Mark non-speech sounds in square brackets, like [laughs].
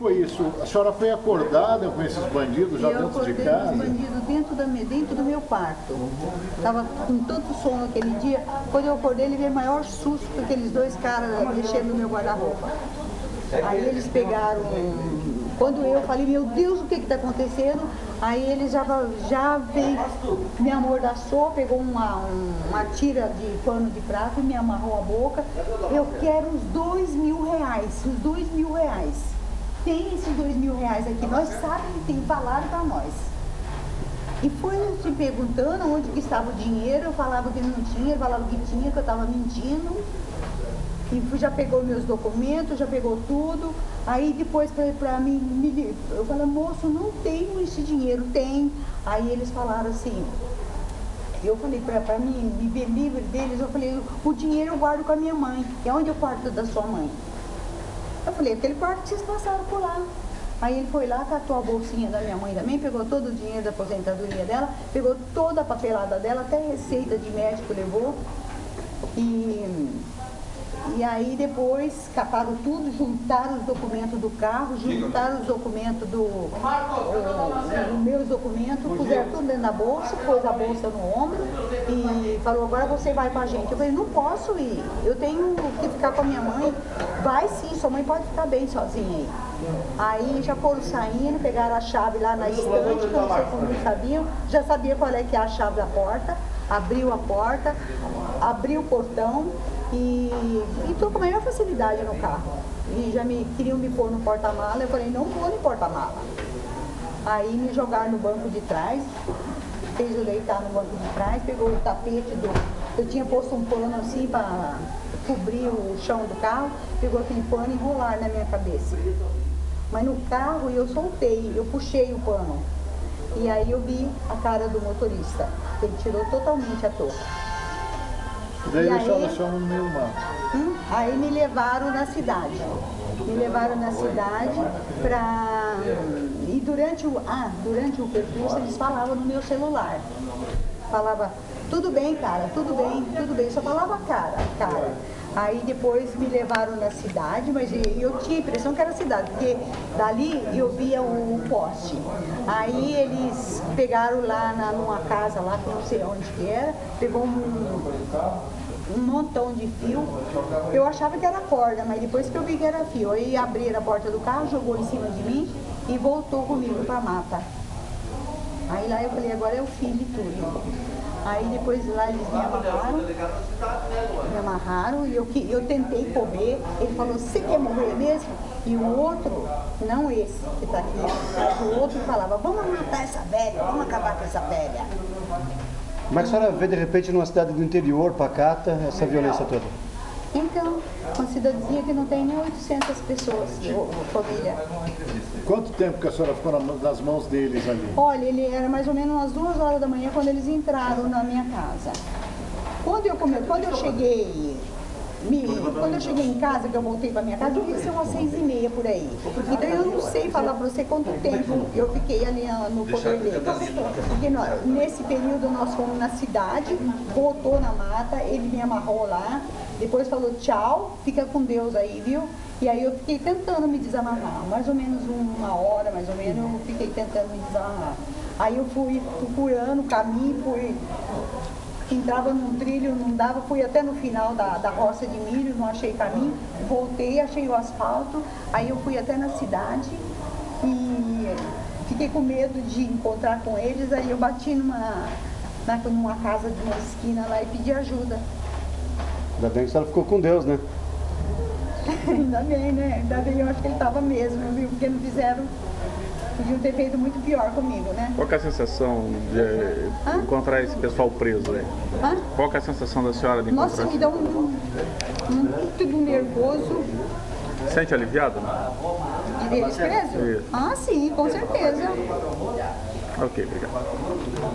foi isso? A senhora foi acordada com esses bandidos já eu dentro de casa? os bandidos dentro, da, dentro do meu quarto. Tava com tanto sono aquele dia. Quando eu acordei, ele veio maior susto com aqueles dois caras mexendo no meu guarda-roupa. Aí eles pegaram. Quando eu falei, meu Deus, o que está acontecendo? Aí ele já, já veio, me amordaçou, pegou uma, uma tira de pano de prato e me amarrou a boca. Eu quero os dois mil reais, os dois mil reais. Tem esses dois mil reais aqui, nós sabemos que tem, falaram para nós. E foi se perguntando onde que estava o dinheiro, eu falava que não tinha, falava que tinha, que eu estava mentindo. E já pegou meus documentos, já pegou tudo. Aí depois para mim, me, eu falei, moço, não tenho esse dinheiro, tem. Aí eles falaram assim, eu falei para mim, me ver livre deles, eu falei, o dinheiro eu guardo com a minha mãe. E onde é o quarto da sua mãe? Eu falei, aquele quarto que vocês passaram por lá. Aí ele foi lá, catou a bolsinha da minha mãe também, pegou todo o dinheiro da aposentadoria dela, pegou toda a papelada dela, até receita de médico levou. E, e aí depois cataram tudo, juntaram os documentos do carro, juntaram os documentos do. Documentos, puseram tudo dentro da bolsa, pôs a bolsa no ombro e falou, agora você vai com a gente. Eu falei, não posso ir, eu tenho que ficar com a minha mãe. Vai sim, sua mãe pode ficar bem sozinha aí. Aí já foram saindo, pegaram a chave lá na estante, que eu não sei como eles sabiam, já sabia qual é que é a chave da porta, abriu a porta, abriu o portão e entrou com a maior facilidade no carro. E já me queriam me pôr no porta-mala, eu falei, não vou no porta-mala. Aí me jogaram no banco de trás, fez eu deitar no banco de trás, pegou o tapete do. Eu tinha posto um pano assim para cobrir o chão do carro, pegou aquele pano e enrolar na minha cabeça. Mas no carro eu soltei, eu puxei o pano. E aí eu vi a cara do motorista. Ele tirou totalmente a touca. Daí E aí? mato. Hum, Aí me levaram na cidade. Me levaram na cidade para. E durante o. Ah, durante o percurso eles falavam no meu celular. Falava, tudo bem, cara, tudo bem, tudo bem. Só falava cara, cara. Aí depois me levaram na cidade, mas eu tinha a impressão que era cidade, porque dali eu via o poste. Aí eles pegaram lá na, numa casa lá, que não sei onde que era, pegou um, um montão de fio. Eu achava que era corda, mas depois que eu vi que era fio, aí abriram a porta do carro, jogou em cima de mim e voltou comigo para a mata. Aí lá eu falei, agora é o fim de tudo. Aí depois lá eles me amarraram, me amarraram e eu, eu tentei comer. Ele falou, você quer morrer mesmo? E o outro, não esse que está aqui, mas o outro falava, vamos matar essa velha, vamos acabar com essa velha. Que a senhora vê de repente numa cidade do interior, pacata, essa violência toda? Então, uma cidadezinha que não tem nem 800 pessoas, família. Quanto tempo que a senhora ficou na- nas mãos deles ali? Olha, ele era mais ou menos umas duas horas da manhã quando eles entraram na minha casa. Quando eu, quando eu cheguei, me... quando eu cheguei em casa, que eu voltei para minha casa, que são umas seis e meia por aí. Então eu não sei falar para você quanto tempo eu fiquei ali ah, no poder dele. Porque nós- nesse período nós fomos na cidade, voltou na mata, ele me amarrou lá, depois falou tchau, fica com Deus aí, viu? E aí eu fiquei tentando me desamarrar, mais ou menos uma hora, mais ou menos, eu fiquei tentando me desamarrar. Aí eu fui procurando o caminho, fui entrava num trilho, não dava, fui até no final da, da roça de milho, não achei caminho, voltei, achei o asfalto, aí eu fui até na cidade e fiquei com medo de encontrar com eles, aí eu bati numa, na- numa casa de uma esquina lá e pedi ajuda. Ainda bem que a senhora ficou com Deus, né? [laughs] Ainda bem, né? Ainda bem, eu acho que ele estava mesmo, viu? Porque não fizeram, podiam ter feito muito pior comigo, né? Qual que é a sensação de Hã? encontrar esse pessoal preso aí? Hã? Qual é a sensação da senhora de encontrar? Nossa, me dá um, um tudo nervoso Sente aliviado? de ver eles presos? Isso. Ah, sim, com certeza. Ok, obrigado.